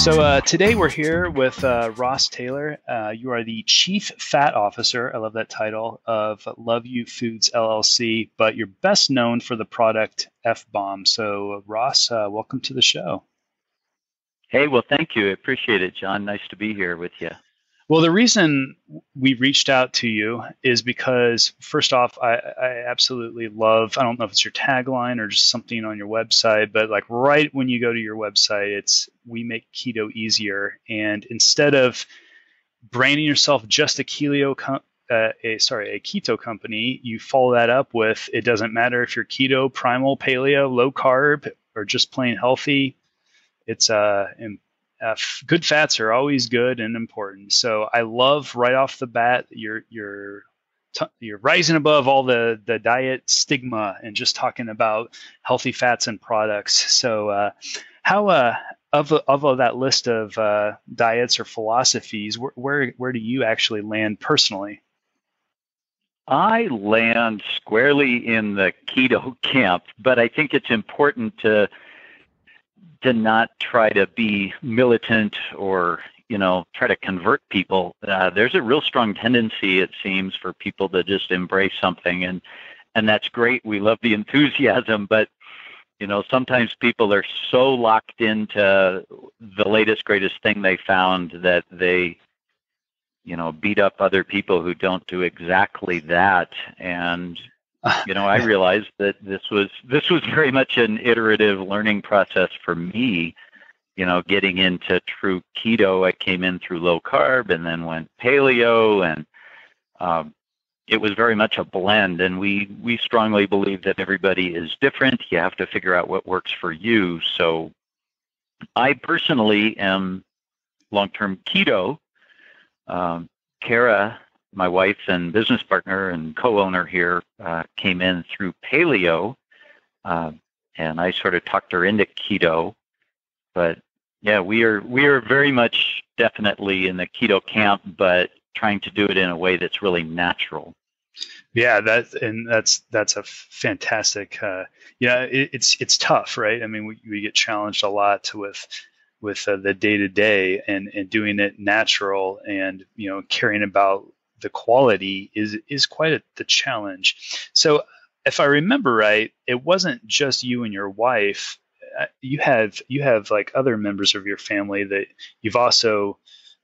So uh, today we're here with uh, Ross Taylor. Uh, you are the Chief Fat Officer, I love that title, of Love You Foods LLC, but you're best known for the product F Bomb. So, Ross, uh, welcome to the show. Hey, well, thank you. I appreciate it, John. Nice to be here with you. Well, the reason we reached out to you is because, first off, I, I, absolutely love, I don't know if it's your tagline or just something on your website, but like right when you go to your website, it's we make keto easier. And instead of branding yourself just a keto, uh, a, sorry, a keto company, you follow that up with it doesn't matter if you're keto, primal, paleo, low carb, or just plain healthy. It's uh, uh, good fats are always good and important. So I love right off the bat you're you're t- you're rising above all the the diet stigma and just talking about healthy fats and products. So uh, how uh, of of that list of uh, diets or philosophies, where, where where do you actually land personally? I land squarely in the keto camp, but I think it's important to to not try to be militant or you know try to convert people uh, there's a real strong tendency it seems for people to just embrace something. And and that's great. We love the enthusiasm but you know sometimes people are so locked into the latest greatest thing they found that they you know beat up other people who don't do exactly that. And you know, I realized that this was this was very much an iterative learning process for me. You know, getting into true keto, I came in through low carb and then went paleo, and um, it was very much a blend. And we we strongly believe that everybody is different. You have to figure out what works for you. So, I personally am long-term keto. Um, Kara my wife and business partner and co-owner here uh, came in through paleo, uh, and I sort of talked her into keto. But yeah, we are we are very much definitely in the keto camp, but trying to do it in a way that's really natural. Yeah, that and that's that's a fantastic. Uh, yeah, it, it's it's tough, right? I mean, we, we get challenged a lot with with uh, the day to day and and doing it natural and you know caring about the quality is is quite a, the challenge. So if I remember right, it wasn't just you and your wife. Uh, you have you have like other members of your family that you've also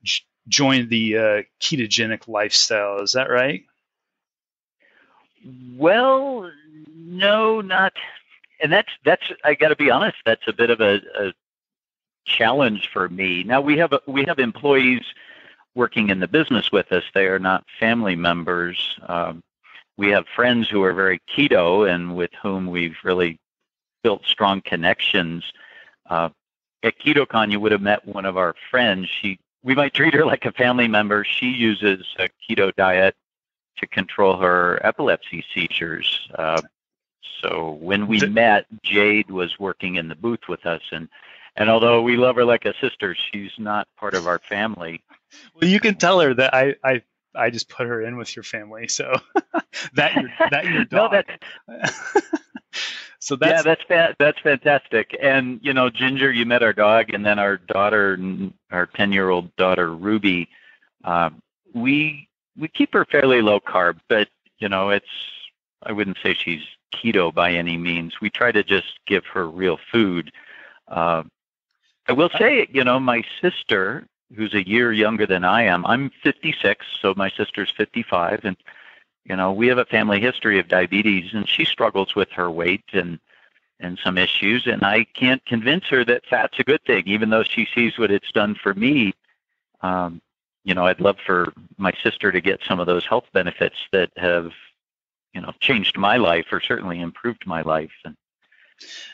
j- joined the uh, ketogenic lifestyle. Is that right? Well, no, not. And that's that's. I got to be honest. That's a bit of a, a challenge for me. Now we have we have employees working in the business with us. They are not family members. Um, we have friends who are very keto and with whom we've really built strong connections. Uh, at KetoCon, you would have met one of our friends. She, we might treat her like a family member. She uses a keto diet to control her epilepsy seizures. Uh, so when we met, Jade was working in the booth with us, and and although we love her like a sister, she's not part of our family. Well, you can tell her that I I, I just put her in with your family, so that your that your dog. no, that's, so that's yeah, that's fa- that's fantastic. And you know, Ginger, you met our dog, and then our daughter, our ten year old daughter Ruby. Uh, we we keep her fairly low carb, but you know, it's I wouldn't say she's keto by any means. We try to just give her real food. Uh, I will say, you know, my sister who's a year younger than I am. I'm 56, so my sister's 55, and you know we have a family history of diabetes, and she struggles with her weight and and some issues, and I can't convince her that fat's a good thing, even though she sees what it's done for me. Um, you know, I'd love for my sister to get some of those health benefits that have, you know, changed my life or certainly improved my life. And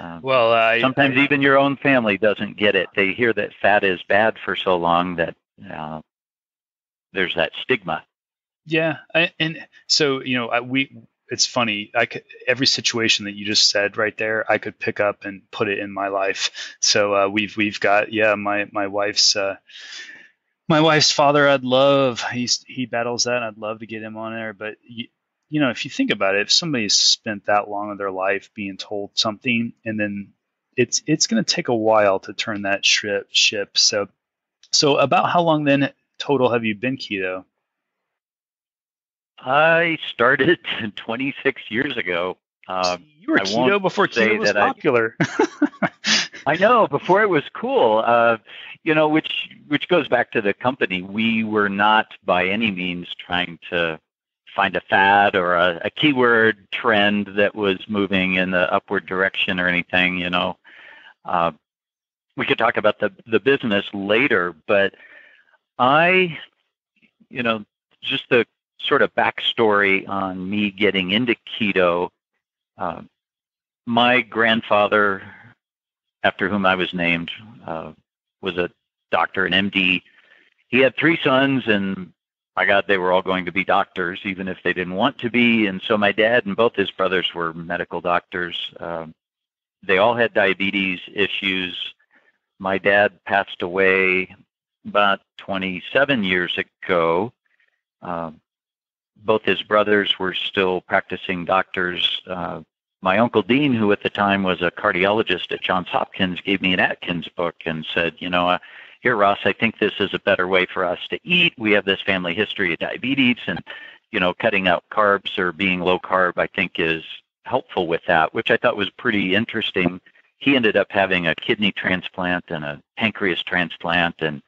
um, well, uh, sometimes I, even your own family doesn't get it. They hear that fat is bad for so long that uh, there's that stigma. Yeah, I, and so you know, I, we. It's funny. I could every situation that you just said right there, I could pick up and put it in my life. So uh, we've we've got yeah, my my wife's uh, my wife's father. I'd love he's he battles that. I'd love to get him on there, but you know, if you think about it, if somebody's spent that long of their life being told something and then it's it's going to take a while to turn that ship ship. So so about how long then total have you been keto? I started 26 years ago. Um, you were I keto before keto was popular. I know before it was cool. Uh, you know, which which goes back to the company. We were not by any means trying to find a fad or a, a keyword trend that was moving in the upward direction or anything. You know, uh, we could talk about the the business later, but I, you know, just the sort of backstory on me getting into keto. Uh, my grandfather after whom I was named, uh, was a doctor, an MD. He had three sons, and my God, they were all going to be doctors, even if they didn't want to be. And so my dad and both his brothers were medical doctors. Um, they all had diabetes issues. My dad passed away about 27 years ago. Um, both his brothers were still practicing doctors. Uh, my uncle Dean, who at the time was a cardiologist at Johns Hopkins, gave me an Atkins book and said, you know, uh, here, Ross, I think this is a better way for us to eat. We have this family history of diabetes, and you know, cutting out carbs or being low carb, I think, is helpful with that, which I thought was pretty interesting. He ended up having a kidney transplant and a pancreas transplant, and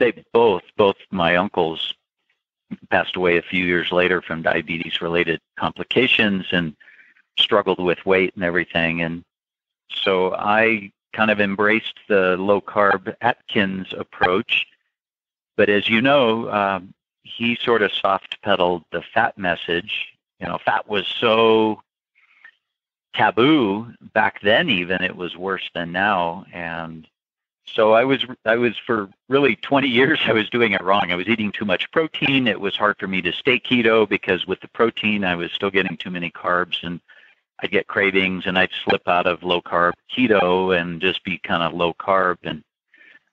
they both, both my uncles, passed away a few years later from diabetes-related complications, and struggled with weight and everything. And so I kind of embraced the low carb Atkins approach. But as you know, um, he sort of soft pedaled the fat message. You know, fat was so taboo back then, even it was worse than now. And so I was, I was for really 20 years, I was doing it wrong. I was eating too much protein. It was hard for me to stay keto because with the protein, I was still getting too many carbs and I'd get cravings and I'd slip out of low carb keto and just be kind of low carb. And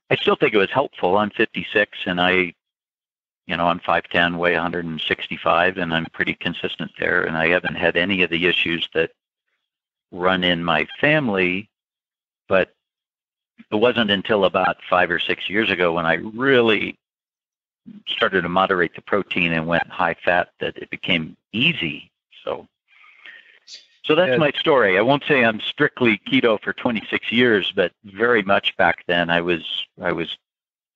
I still think it was helpful. I'm 56 and I, you know, I'm 5'10, weigh 165, and I'm pretty consistent there. And I haven't had any of the issues that run in my family. But it wasn't until about five or six years ago when I really started to moderate the protein and went high fat that it became easy. So so that's my story. I won't say I'm strictly keto for 26 years, but very much back then I was I was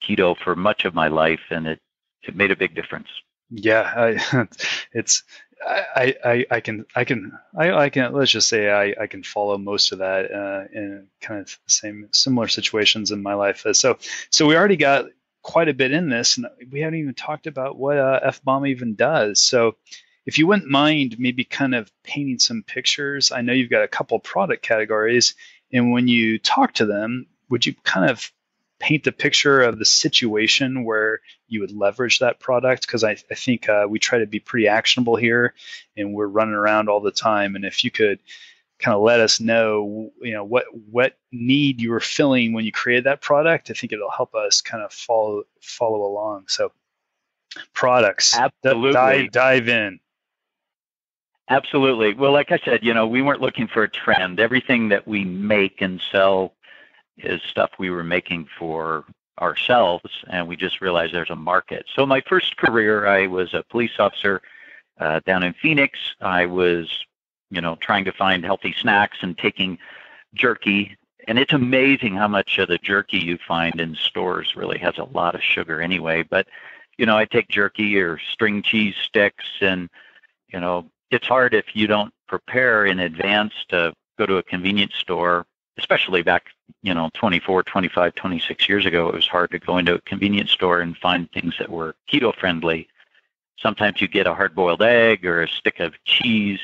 keto for much of my life, and it it made a big difference. Yeah, I, it's I, I I can I can I, I can let's just say I, I can follow most of that uh, in kind of the same similar situations in my life. So so we already got quite a bit in this, and we haven't even talked about what uh, F bomb even does. So if you wouldn't mind maybe kind of painting some pictures, I know you've got a couple product categories, and when you talk to them, would you kind of paint the picture of the situation where you would leverage that product? Because I, I, think uh, we try to be pretty actionable here, and we're running around all the time. And if you could kind of let us know, you know, what what need you were filling when you created that product, I think it'll help us kind of follow follow along. So products, absolutely dive dive in. Absolutely. Well, like I said, you know, we weren't looking for a trend. Everything that we make and sell is stuff we were making for ourselves, and we just realized there's a market. So, my first career, I was a police officer uh, down in Phoenix. I was, you know, trying to find healthy snacks and taking jerky. And it's amazing how much of the jerky you find in stores really has a lot of sugar anyway. But, you know, I take jerky or string cheese sticks and, you know, it's hard if you don't prepare in advance to go to a convenience store, especially back, you know, 24, 25, 26 years ago. It was hard to go into a convenience store and find things that were keto friendly. Sometimes you get a hard boiled egg or a stick of cheese,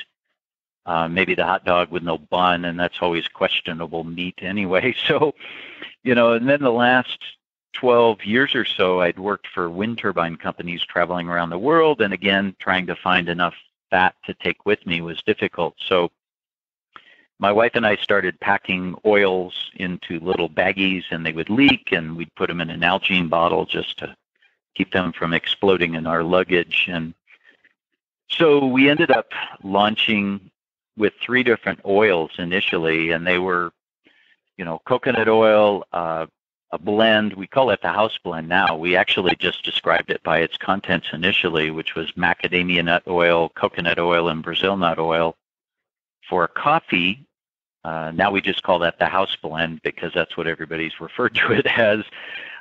uh, maybe the hot dog with no bun, and that's always questionable meat anyway. So, you know, and then the last 12 years or so, I'd worked for wind turbine companies traveling around the world and again trying to find enough fat to take with me was difficult. So my wife and I started packing oils into little baggies and they would leak and we'd put them in an Nalgene bottle just to keep them from exploding in our luggage. And so we ended up launching with three different oils initially and they were you know, coconut oil, uh, a blend. We call it the house blend now. We actually just described it by its contents initially, which was macadamia nut oil, coconut oil, and Brazil nut oil. For coffee, uh, now we just call that the house blend because that's what everybody's referred to it as.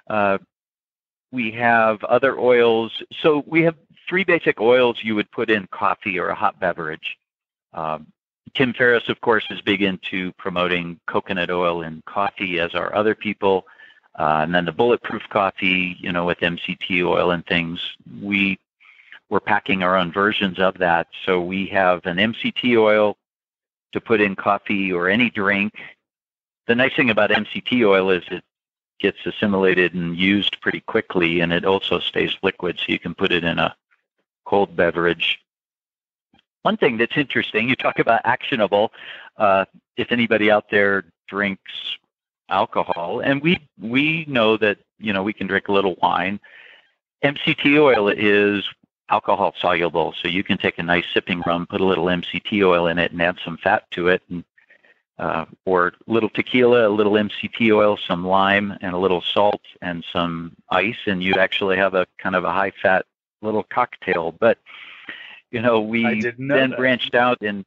Uh, we have other oils. So we have three basic oils you would put in coffee or a hot beverage. Um, Tim Ferriss, of course, is big into promoting coconut oil in coffee, as are other people. Uh, and then the bulletproof coffee, you know, with MCT oil and things, we we're packing our own versions of that. So we have an MCT oil to put in coffee or any drink. The nice thing about MCT oil is it gets assimilated and used pretty quickly, and it also stays liquid, so you can put it in a cold beverage. One thing that's interesting, you talk about actionable. Uh, if anybody out there drinks alcohol, and we we know that you know we can drink a little wine. MCT oil is alcohol soluble, so you can take a nice sipping rum, put a little MCT oil in it, and add some fat to it, and uh, or a little tequila, a little MCT oil, some lime, and a little salt and some ice, and you actually have a kind of a high fat little cocktail. But you know, we then that. branched out and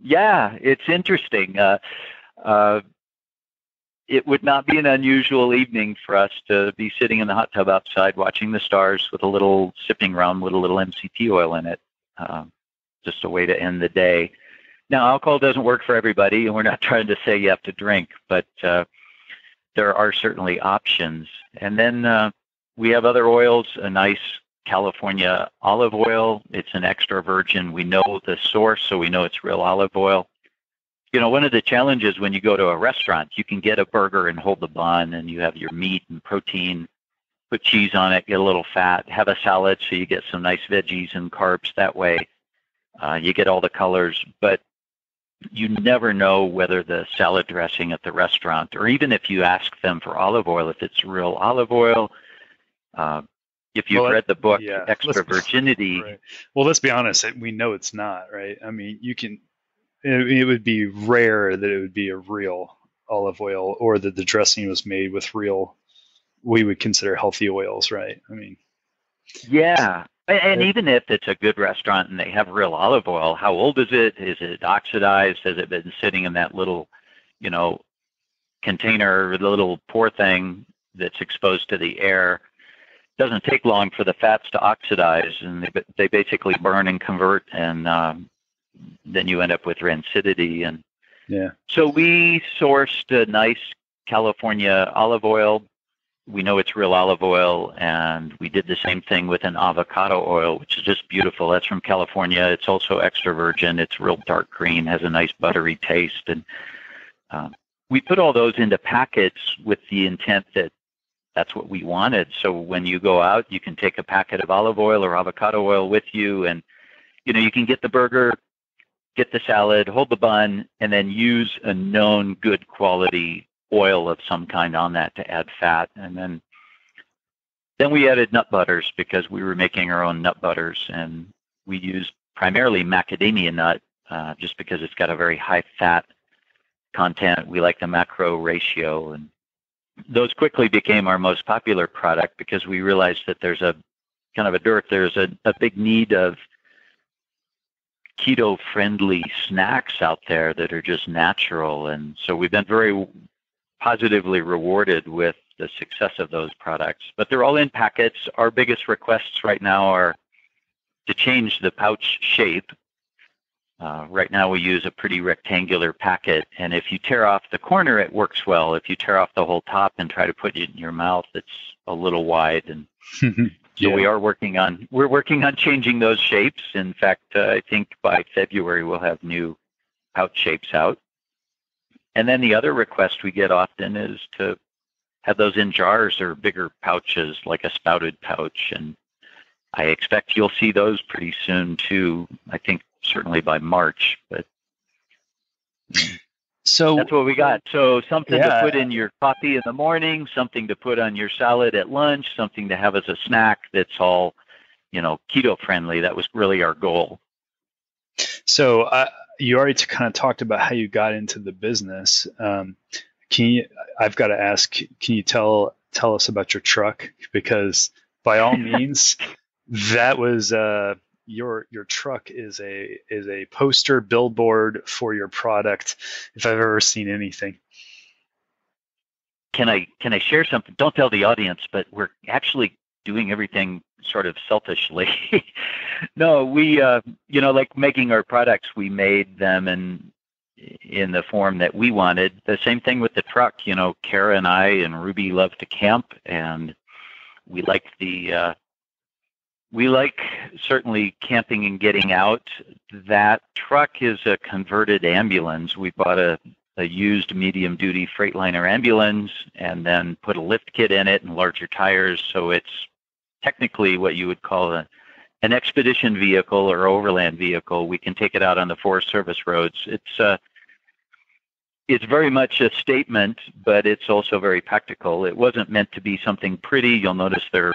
yeah, it's interesting. Uh, uh, it would not be an unusual evening for us to be sitting in the hot tub outside watching the stars with a little sipping rum with a little MCT oil in it. Uh, just a way to end the day. Now, alcohol doesn't work for everybody, and we're not trying to say you have to drink, but uh, there are certainly options. And then uh, we have other oils, a nice California olive oil. It's an extra virgin. We know the source, so we know it's real olive oil. You know, one of the challenges when you go to a restaurant, you can get a burger and hold the bun, and you have your meat and protein, put cheese on it, get a little fat, have a salad so you get some nice veggies and carbs that way. Uh, you get all the colors, but you never know whether the salad dressing at the restaurant, or even if you ask them for olive oil, if it's real olive oil. Uh, if you've Well, read the book yeah. Extra Let's- Virginity, Right. Well, let's be honest. We know it's not, right? I mean, you can. It, it would be rare that it would be a real olive oil, or that the dressing was made with real. We would consider healthy oils, right? I mean, yeah. And, even if it's a good restaurant and they have real olive oil, how old is it? Is it oxidized? Has it been sitting in that little, you know, container, the little pour thing that's exposed to the air? It doesn't take long for the fats to oxidize, and they, they basically burn and convert, and um, then you end up with rancidity. And yeah. so we sourced a nice California olive oil. We know it's real olive oil, and we did the same thing with an avocado oil, which is just beautiful. That's from California. It's also extra virgin. It's real dark green, has a nice buttery taste, and um, we put all those into packets with the intent that that's what we wanted. So when you go out, you can take a packet of olive oil or avocado oil with you, and you know you can get the burger, get the salad, hold the bun, and then use a known good quality oil of some kind on that to add fat, and then then we added nut butters because we were making our own nut butters, and we used primarily macadamia nut uh, just because it's got a very high fat content. We like the macro ratio. And those quickly became our most popular product because we realized that there's a kind of a dearth, there's a, a big need of keto friendly snacks out there that are just natural. And so we've been very positively rewarded with the success of those products. But they're all in packets. Our biggest requests right now are to change the pouch shape. Uh, right now we use a pretty rectangular packet, and if you tear off the corner, it works well. If you tear off the whole top and try to put it in your mouth, it's a little wide. And so Yeah. we are working on we're working on changing those shapes. In fact, uh, I think by February we'll have new pouch shapes out. And then the other request we get often is to have those in jars or bigger pouches, like a spouted pouch. And I expect you'll see those pretty soon too. I think certainly by March, but So that's what we got. So something Yeah. to put in your coffee in the morning, something to put on your salad at lunch, something to have as a snack that's all, you know, keto friendly. That was really our goal. So uh, you already kind of talked about how you got into the business. Um, can you? I've got to ask. Can you tell tell us about your truck? Because by all means, that was uh, your your truck is a is a poster billboard for your product. If I've ever seen anything. Can I can I share something? Don't tell the audience, but we're actually doing everything sort of selfishly. no, we uh, you know like making our products, we made them in in the form that we wanted. The same thing with the truck. You know, Kara and I and Ruby love to camp, and we like the uh, we like certainly camping and getting out. That truck is a converted ambulance. We bought a, a used medium duty Freightliner ambulance and then put a lift kit in it and larger tires. So it's technically what you would call a, an expedition vehicle or overland vehicle. We can take it out on the Forest Service roads. It's uh, it's very much a statement, but it's also very practical. It wasn't meant to be something pretty. You'll notice there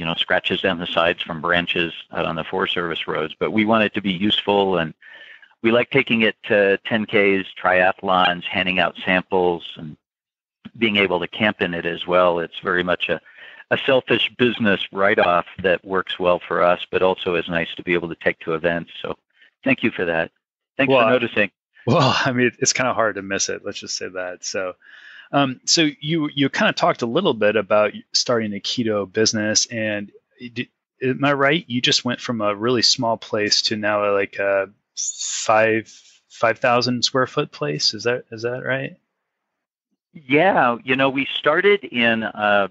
you know, scratches down the sides from branches out on the Forest Service roads. But we want it to be useful, and we like taking it to 10Ks, triathlons, handing out samples, and being able to camp in it as well. It's very much a, a selfish business write-off that works well for us, but also is nice to be able to take to events. So thank you for that. Thanks well, for noticing. Well, I mean, it's kind of hard to miss it. Let's just say that. So um, so you you kind of talked a little bit about starting a keto business, and am I right? You just went from a really small place to now like a five five thousand square foot place. Is that is that right? Yeah, you know, we started in a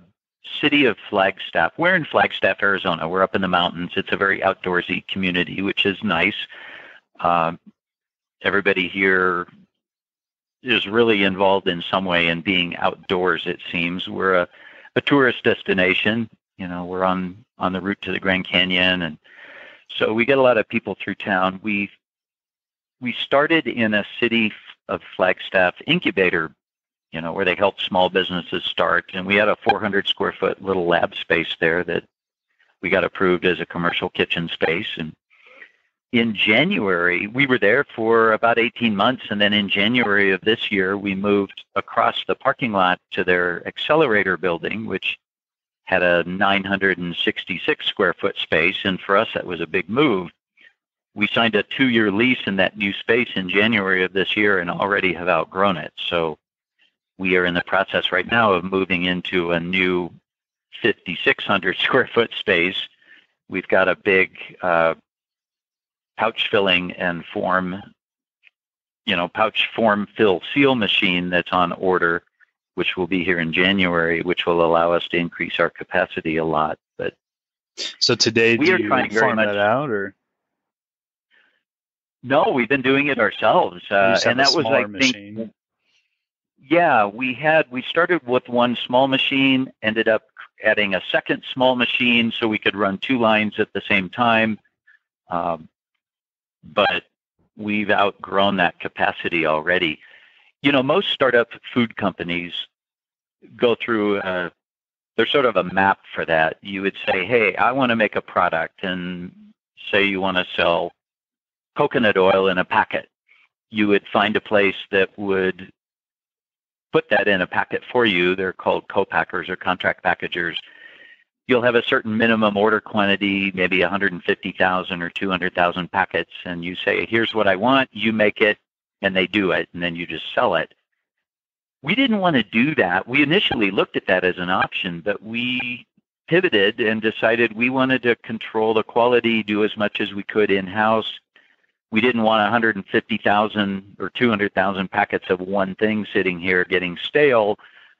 city of Flagstaff. We're in Flagstaff, Arizona. We're up in the mountains. It's a very outdoorsy community, which is nice. Um, everybody here is really involved in some way in being outdoors. It seems we're a, a tourist destination. You know, we're on on the route to the Grand Canyon, and so we get a lot of people through town. We we started in a city of Flagstaff incubator, you know, where they help small businesses start, and we had a 400 square foot little lab space there that we got approved as a commercial kitchen space, and in January, we were there for about 18 months. And then in January of this year, we moved across the parking lot to their accelerator building, which had a 966 square foot space. And for us, that was a big move. We signed a two year lease in that new space in January of this year and already have outgrown it. So we are in the process right now of moving into a new 5,600 square foot space. We've got a big uh, pouch filling and form, you know, pouch form fill seal machine that's on order, which will be here in January, which will allow us to increase our capacity a lot. But so today, we do are trying farm that out, or no? We've been doing it ourselves, uh, and that was I machine. think. Yeah, we had we started with one small machine, ended up adding a second small machine so we could run two lines at the same time. Um, but we've outgrown that capacity already. You know, most startup food companies go through a, there's sort of a map for that. You would say, hey, I want to make a product, and say you want to sell coconut oil in a packet. You would find a place that would put that in a packet for you. They're called co-packers or contract packagers you'll have a certain minimum order quantity, maybe 150,000 or 200,000 packets, and you say, here's what I want, you make it, and they do it, and then you just sell it. We didn't want to do that. We initially looked at that as an option, but we pivoted and decided we wanted to control the quality, do as much as we could in house. We didn't want 150,000 or 200,000 packets of one thing sitting here getting stale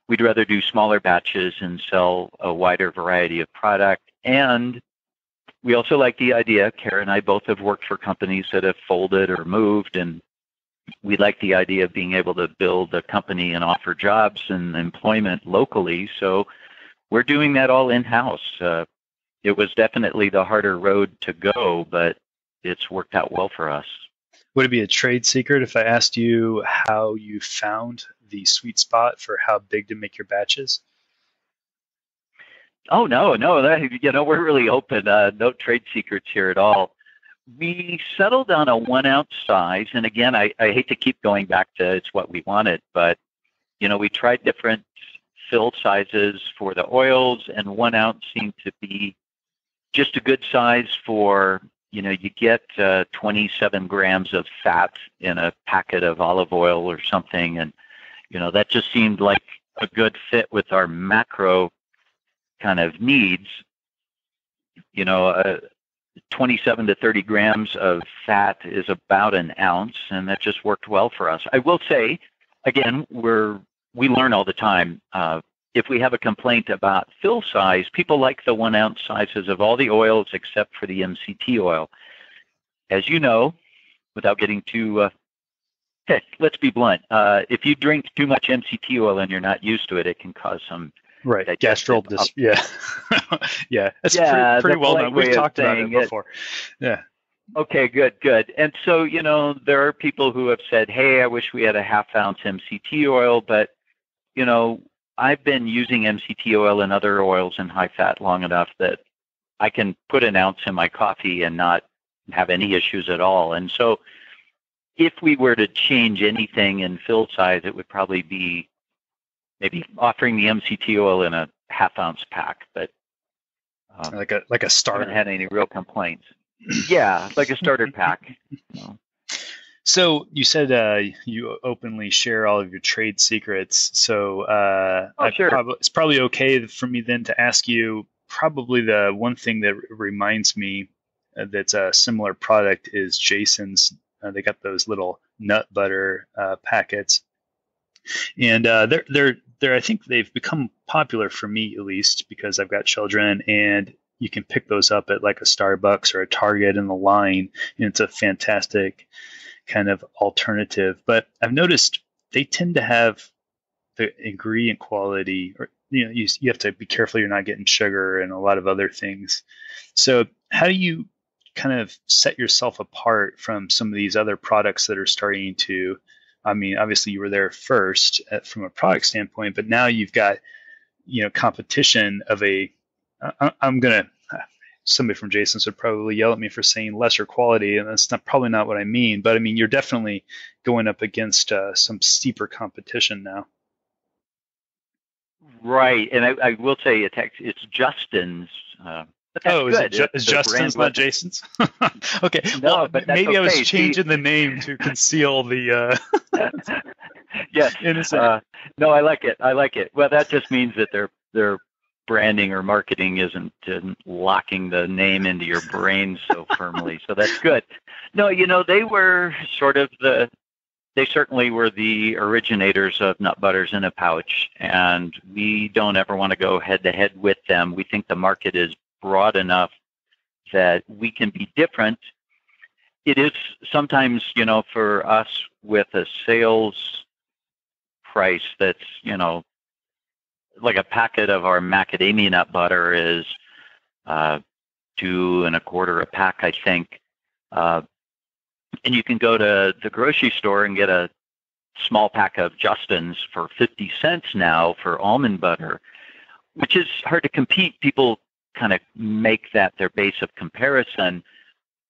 We'd rather do smaller batches and sell a wider variety of product. And we also like the idea, Kara and I both have worked for companies that have folded or moved, and we like the idea of being able to build a company and offer jobs and employment locally. So we're doing that all in house. Uh, it was definitely the harder road to go, but it's worked out well for us. Would it be a trade secret if I asked you how you found the sweet spot for how big to make your batches? Oh no, no, that, you know we're really open. Uh, no trade secrets here at all. We settled on a one ounce size, and again, I, I hate to keep going back to it's what we wanted, but you know, we tried different fill sizes for the oils, and one ounce seemed to be just a good size for, you know, you get uh, 27 grams of fat in a packet of olive oil or something. And, you know, that just seemed like a good fit with our macro kind of needs. You know, uh, 27 to 30 grams of fat is about an ounce, and that just worked well for us. I will say, again, we're we learn all the time. Uh, if we have a complaint about fill size, people like the one ounce sizes of all the oils except for the MCT oil. As you know, without getting too, uh, let's be blunt. Uh, if you drink too much MCT oil and you're not used to it, it can cause some right gastral dis- yeah yeah that's yeah, pretty, pretty well known we've talked about it before it. yeah okay good good and so you know there are people who have said hey i wish we had a half ounce mct oil but you know I've been using MCT oil and other oils in high fat long enough that I can put an ounce in my coffee and not have any issues at all. And so if we were to change anything in fill size, it would probably be maybe offering the MCT oil in a half ounce pack, but um, like a like a starter. Haven't had any real complaints. yeah, like a starter pack. So you said uh, you openly share all of your trade secrets. So uh, oh, sure. prob- it's probably okay for me then to ask you. Probably the one thing that reminds me uh, that's a similar product is Jason's. Uh, they got those little nut butter uh, packets, and uh, they're they're they're. I think they've become popular for me at least because I've got children and you can pick those up at like a Starbucks or a Target in the line, and it's a fantastic kind of alternative. But I've noticed they tend to have the ingredient quality, or you know, you, you have to be careful you're not getting sugar and a lot of other things. So, how do you kind of set yourself apart from some of these other products that are starting to? I mean, obviously you were there first at, from a product standpoint, but now you've got you know competition of a. I, I'm gonna somebody from Jason's would probably yell at me for saying lesser quality, and that's not probably not what I mean. But I mean, you're definitely going up against uh, some steeper competition now. Right, and I, I will say it's Justin's. Uh, oh, is, it ju- is Justin's not Jason's? okay, no, well, but maybe okay. I was changing the name to conceal the. Uh, yes, innocent. Uh, no, I like it. I like it. Well, that just means that they're they're branding or marketing isn't locking the name into your brain so firmly. so that's good. No, you know, they were sort of the, they certainly were the originators of nut butters in a pouch, and we don't ever want to go head to head with them. We think the market is broad enough that we can be different. It is sometimes, you know, for us with a sales price that's, you know, like a packet of our macadamia nut butter is uh, two and a quarter a pack, I think. Uh, and you can go to the grocery store and get a small pack of Justin's for 50 cents now for almond butter, which is hard to compete. People kind of make that their base of comparison.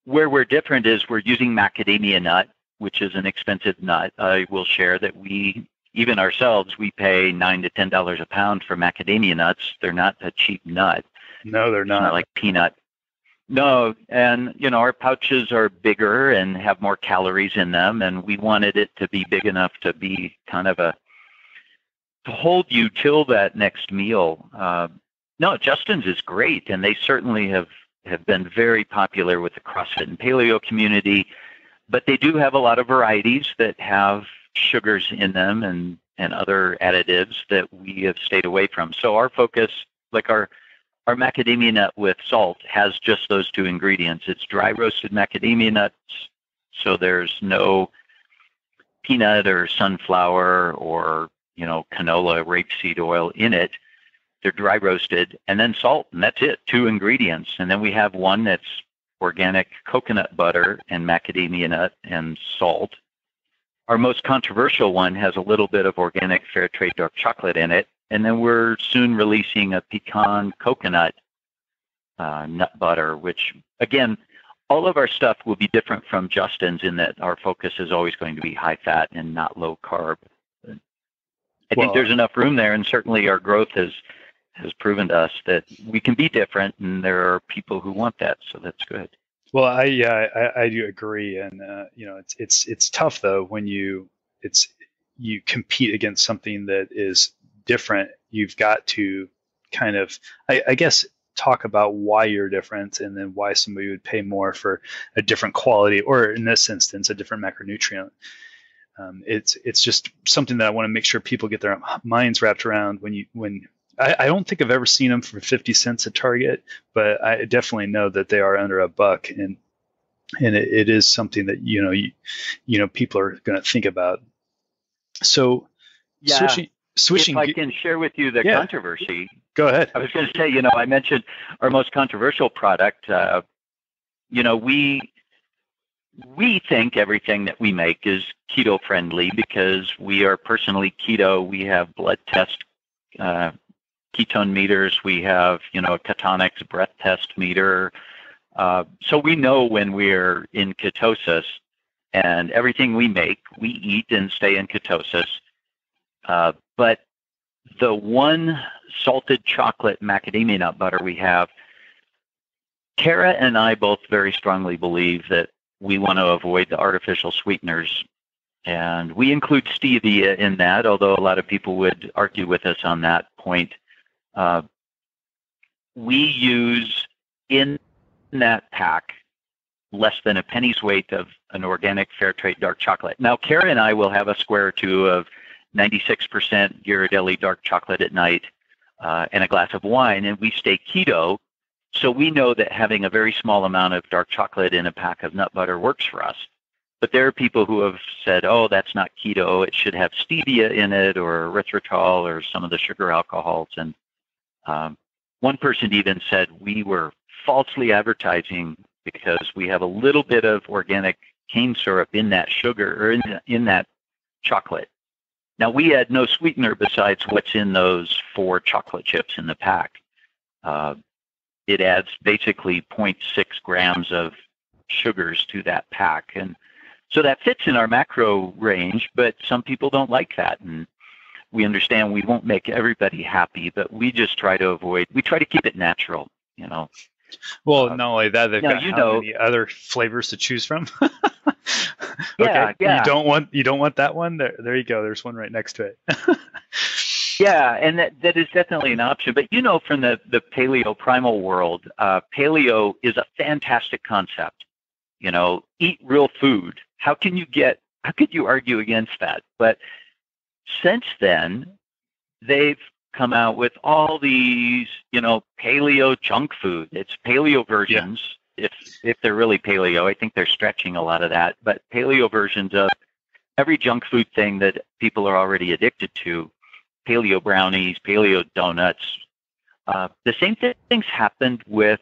Where we're different is we're using macadamia nut, which is an expensive nut. I will share that we even ourselves, we pay nine to ten dollars a pound for macadamia nuts. They're not a cheap nut. No, they're not. not like peanut. No, and you know our pouches are bigger and have more calories in them, and we wanted it to be big enough to be kind of a to hold you till that next meal. Uh, no, Justin's is great, and they certainly have have been very popular with the CrossFit and paleo community. But they do have a lot of varieties that have sugars in them and, and other additives that we have stayed away from. So our focus, like our our macadamia nut with salt, has just those two ingredients. It's dry roasted macadamia nuts, so there's no peanut or sunflower or you know canola, rapeseed oil in it. They're dry roasted, and then salt, and that's it. Two ingredients, and then we have one that's organic coconut butter and macadamia nut and salt, our most controversial one has a little bit of organic fair trade dark chocolate in it. And then we're soon releasing a pecan coconut uh, nut butter, which, again, all of our stuff will be different from Justin's in that our focus is always going to be high fat and not low carb. I well, think there's enough room there, and certainly our growth has has proven to us that we can be different, and there are people who want that. So that's good. Well, I yeah, I, I do agree, and uh, you know, it's it's it's tough though when you it's you compete against something that is different. You've got to kind of, I, I guess, talk about why you're different, and then why somebody would pay more for a different quality, or in this instance, a different macronutrient um, it's it's just something that I want to make sure people get their minds wrapped around when you when I, I, don't think I've ever seen them for 50 cents a target, but I definitely know that they are under a buck and and it, it is something that you know you, you know people are going to think about. So yeah. switching switching if I can share with you the yeah. controversy. Go ahead. I was going to say, you know, I mentioned our most controversial product. Uh, you know, we we think everything that we make is keto friendly because we are personally keto. We have blood test uh, ketone meters. We have, you know, a Ketonix breath test meter. Uh, so we know when we're in ketosis and everything we make, we eat and stay in ketosis. Uh, but the one salted chocolate macadamia nut butter we have, Kara and I both very strongly believe that we want to avoid the artificial sweeteners. And we include stevia in that, although a lot of people would argue with us on that point. Uh, we use in that pack less than a penny's weight of an organic fair trade dark chocolate. Now, Kara and I will have a square or two of 96% Ghirardelli dark chocolate at night uh, and a glass of wine, and we stay keto so we know that having a very small amount of dark chocolate in a pack of nut butter works for us. But there are people who have said, oh, that's not keto. It should have stevia in it or erythritol or some of the sugar alcohols. And um, one person even said we were falsely advertising because we have a little bit of organic cane syrup in that sugar or in, in that chocolate. Now, we add no sweetener besides what's in those four chocolate chips in the pack. Uh, it adds basically 0.6 grams of sugars to that pack. And so that fits in our macro range, but some people don't like that. And we understand we won't make everybody happy, but we just try to avoid, we try to keep it natural, you know. Well, uh, not only that, they've got you know, many other flavors to choose from. okay. Yeah, yeah. You don't want you don't want that one. There, there you go. There's one right next to it. Yeah, and that, that is definitely an option. But you know, from the, the paleo primal world, uh, paleo is a fantastic concept. You know, eat real food. How can you get, how could you argue against that? But since then, they've come out with all these, you know, paleo junk food. It's paleo versions. Yeah. If if they're really paleo, I think they're stretching a lot of that. But paleo versions of every junk food thing that people are already addicted to paleo brownies, paleo donuts. Uh, the same th- things happened with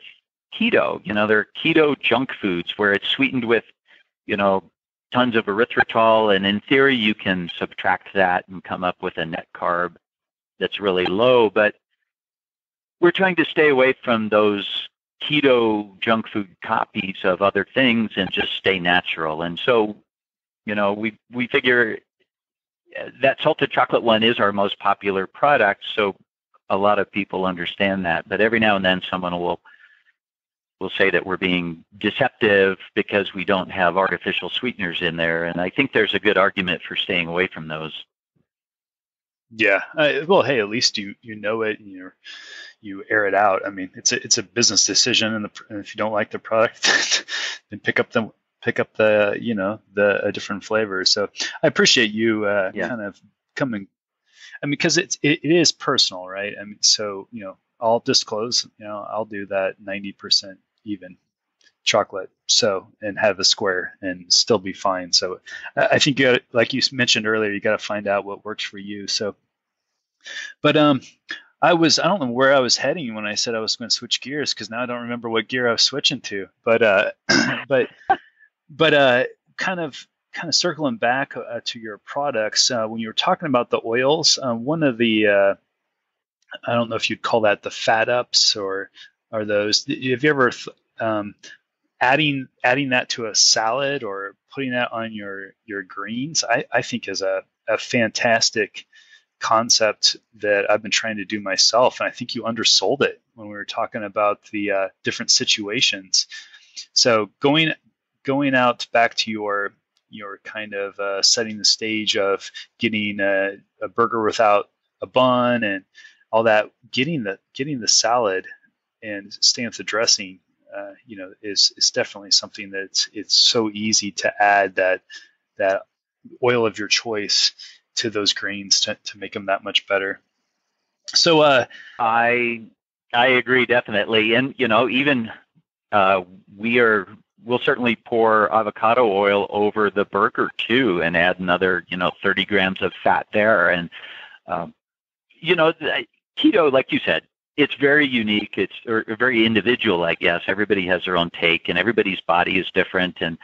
keto. You know, there are keto junk foods where it's sweetened with, you know, tons of erythritol, and in theory, you can subtract that and come up with a net carb that's really low. But we're trying to stay away from those keto junk food copies of other things and just stay natural. And so, you know, we we figure uh, that salted chocolate one is our most popular product, so a lot of people understand that. But every now and then, someone will will say that we're being deceptive because we don't have artificial sweeteners in there, and I think there's a good argument for staying away from those. Yeah, well, hey, at least you you know it, and you you air it out. I mean, it's a it's a business decision, and, the, and if you don't like the product, then pick up the pick up the you know the a different flavor. So I appreciate you uh, yeah. kind of coming. I mean, because it's it, it is personal, right? I mean, so you know, I'll disclose. You know, I'll do that ninety percent even chocolate so and have a square and still be fine. So i think you got like you mentioned earlier you got to find out what works for you. So but um i was i don't know where i was heading when i said i was going to switch gears because now i don't remember what gear i was switching to. But uh but but uh, kind of kind of circling back uh, to your products, uh, when you were talking about the oils, uh, one of the uh, I don't know if you'd call that the fat ups or are those. Have you ever um, adding adding that to a salad or putting that on your your greens? I, I think is a, a fantastic concept that I've been trying to do myself, and I think you undersold it when we were talking about the uh, different situations. So going going out back to your your kind of uh, setting the stage of getting a, a burger without a bun and all that, getting the getting the salad and staying addressing, uh, you know, is is definitely something that's it's so easy to add that that oil of your choice to those grains to, to make them that much better. So uh, I I agree definitely, and you know even uh, we are we'll certainly pour avocado oil over the burger too, and add another you know 30 grams of fat there, and um, you know keto, like you said, it's very unique. It's or, very individual, I guess. Everybody has their own take, and everybody's body is different, and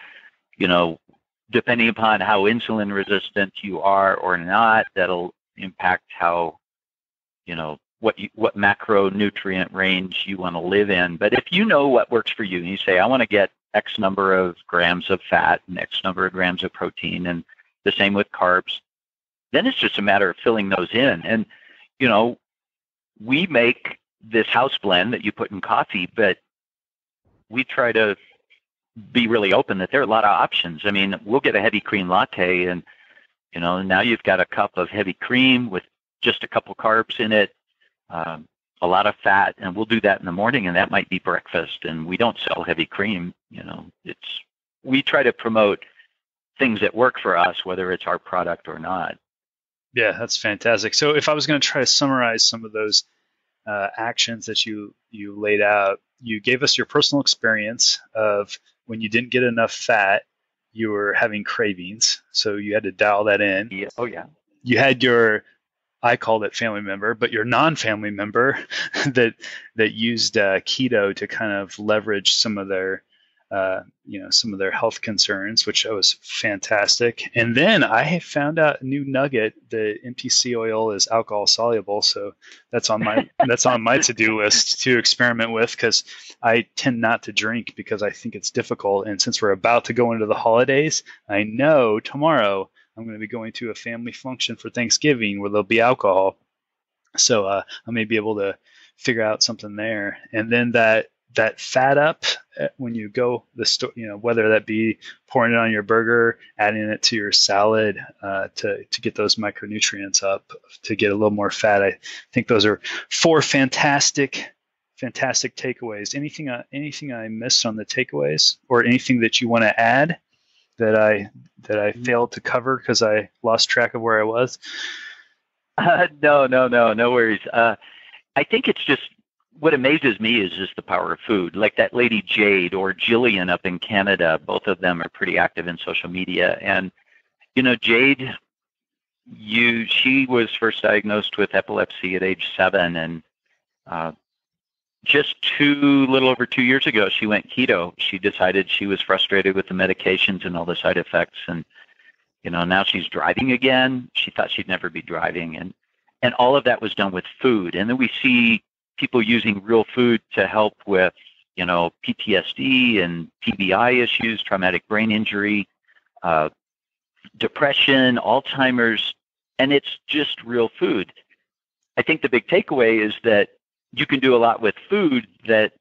you know depending upon how insulin resistant you are or not, that'll impact how, you know, what you, what macronutrient range you want to live in. But if you know what works for you, and you say, I want to get X number of grams of fat and X number of grams of protein, and the same with carbs, then it's just a matter of filling those in. And, you know, we make this house blend that you put in coffee, but we try to be really open that there are a lot of options. I mean, we'll get a heavy cream latte, and you know, now you've got a cup of heavy cream with just a couple carbs in it, um, a lot of fat, and we'll do that in the morning, and that might be breakfast. And we don't sell heavy cream. You know, it's we try to promote things that work for us, whether it's our product or not. Yeah, that's fantastic. So, if I was going to try to summarize some of those uh, actions that you you laid out, you gave us your personal experience of when you didn't get enough fat, you were having cravings. So you had to dial that in. Yeah. Oh, yeah. You had your, I called it family member, but your non-family member that that used uh, keto to kind of leverage some of their uh, you know some of their health concerns, which was fantastic. And then I found out a new nugget: the MTC oil is alcohol soluble, so that's on my that's on my to-do list to experiment with because I tend not to drink because I think it's difficult. And since we're about to go into the holidays, I know tomorrow I'm going to be going to a family function for Thanksgiving where there'll be alcohol, so uh, I may be able to figure out something there. And then that that fat up uh, when you go the store, you know, whether that be pouring it on your burger, adding it to your salad uh, to, to get those micronutrients up, to get a little more fat. I think those are four fantastic, fantastic takeaways. Anything, uh, anything I missed on the takeaways or anything that you want to add that I, that I mm-hmm. failed to cover because I lost track of where I was? Uh, no, no, no, no worries. Uh, I think it's just what amazes me is just the power of food. Like that lady Jade or Jillian up in Canada, both of them are pretty active in social media. And, you know, Jade, you she was first diagnosed with epilepsy at age seven, and uh, just two little over two years ago, she went keto. She decided she was frustrated with the medications and all the side effects, and you know now she's driving again. She thought she'd never be driving, and and all of that was done with food. And then we see people using real food to help with, you know, PTSD and TBI issues, traumatic brain injury, uh, depression, Alzheimer's, and it's just real food. I think the big takeaway is that you can do a lot with food that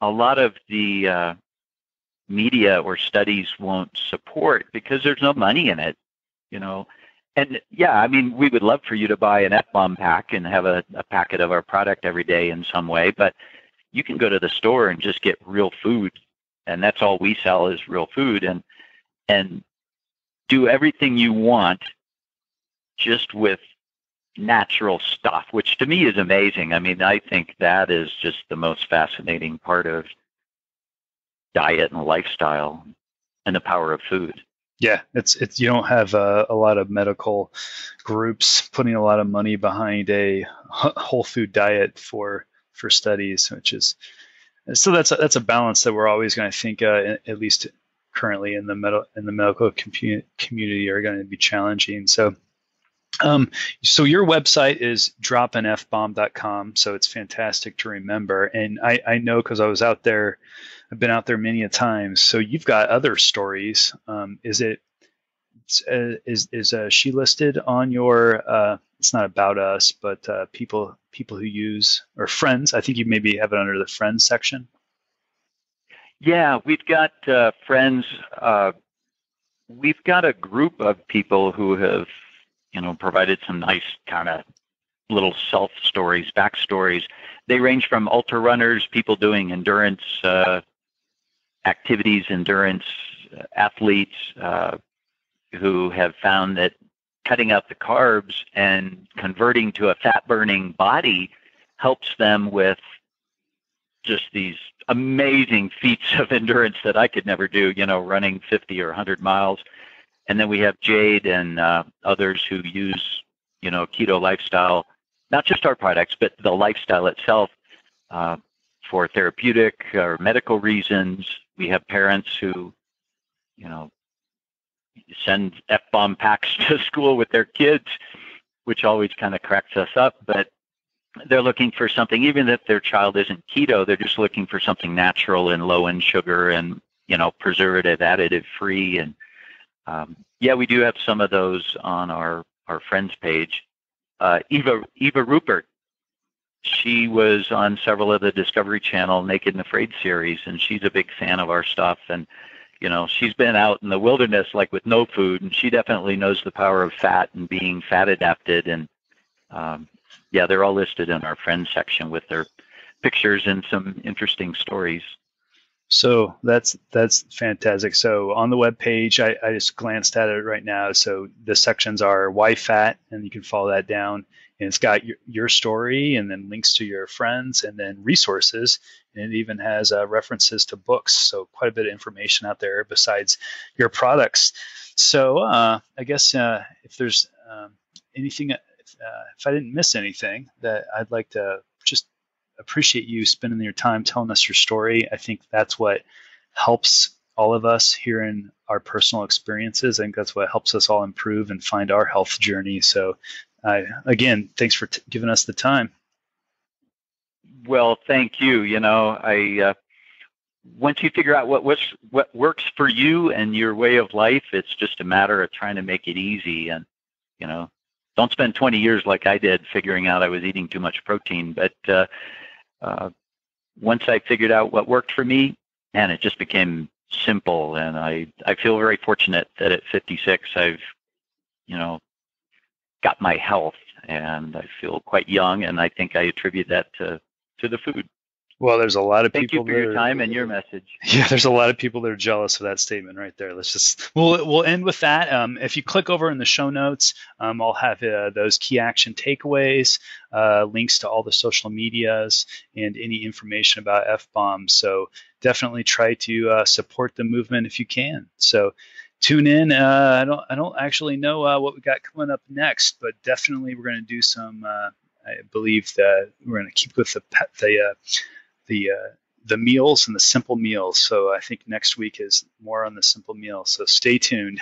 a lot of the uh, media or studies won't support because there's no money in it. You know, and yeah, I mean, we would love for you to buy an F-bomb pack and have a, a packet of our product every day in some way, but you can go to the store and just get real food, and that's all we sell is real food, and and do everything you want just with natural stuff, which to me is amazing. I mean, I think that is just the most fascinating part of diet and lifestyle and the power of food. Yeah, it's it's you don't have a, a, lot of medical groups putting a lot of money behind a whole food diet for for studies, which is so that's a, that's a balance that we're always going to think uh, at least currently in the med- in the medical com- community are going to be challenging. So. Um, so your website is dropanfbomb.com, so it's fantastic to remember. And I, I know because I was out there I've been out there many a times. So you've got other stories. Um, is it uh, is is uh, she listed on your? Uh, it's not about us, but uh, people people who use or friends. I think you maybe have it under the friends section. Yeah, we've got uh, friends. We've got a group of people who have, you know, provided some nice kind of little self stories, backstories. They range from ultra runners, people doing endurance uh, activities, endurance athletes uh, who have found that cutting out the carbs and converting to a fat burning body helps them with just these amazing feats of endurance that I could never do, you know, running 50 or 100 miles. And then we have Jade and uh, others who use, you know, keto lifestyle, not just our products, but the lifestyle itself uh, for therapeutic or medical reasons. We have parents who you know, send F bomb packs to school with their kids, which always kind of cracks us up. But they're looking for something, even if their child isn't keto, they're just looking for something natural and low in sugar and, you know, preservative, additive free. And um, yeah, we do have some of those on our, our friends page. Uh, Eva, Eva Rupert, she was on several of the Discovery Channel Naked and Afraid series, and she's a big fan of our stuff. And you know, she's been out in the wilderness like with no food, and she definitely knows the power of fat and being fat adapted. And um, yeah, they're all listed in our friends section with their pictures and some interesting stories. So that's that's fantastic. So on the web page, I, I just glanced at it right now. So the sections are why fat, and you can follow that down. And it's got your, your story, and then links to your friends, and then resources, and it even has uh, references to books. So quite a bit of information out there besides your products. So uh, I guess uh, if there's um, anything, if, uh, if I didn't miss anything, that I'd like to just appreciate you spending your time telling us your story. I think that's what helps all of us here in our personal experiences. I think that's what helps us all improve and find our health journey. So, uh, again, thanks for t- giving us the time. Well, thank you. You know, I uh, once you figure out what what's, what works for you and your way of life, it's just a matter of trying to make it easy. And you know, don't spend 20 years like I did figuring out I was eating too much protein. But uh, uh, once I figured out what worked for me, and it just became simple. And I, I feel very fortunate that at 56, I've, you know, got my health and I feel quite young. And I think I attribute that to, to the food. Well, there's a lot of Thank people. Thank you for your time and your message. Yeah, there's a lot of people that are jealous of that statement right there. Let's just we'll we'll end with that. Um, if you click over in the show notes, um, I'll have uh, those key action takeaways, uh, links to all the social medias, and any information about F bombs. So definitely try to uh, support the movement if you can. So tune in. Uh, I don't I don't actually know uh, what we got coming up next, but definitely we're going to do some. Uh, I believe that we're going to keep with the the the uh, the meals and the simple meals. So I think next week is more on the simple meal. So stay tuned.